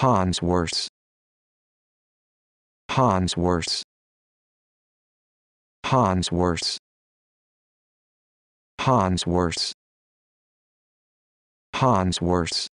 Hans worse. Hans worse. Hans worse. Hans worse. Hans worse.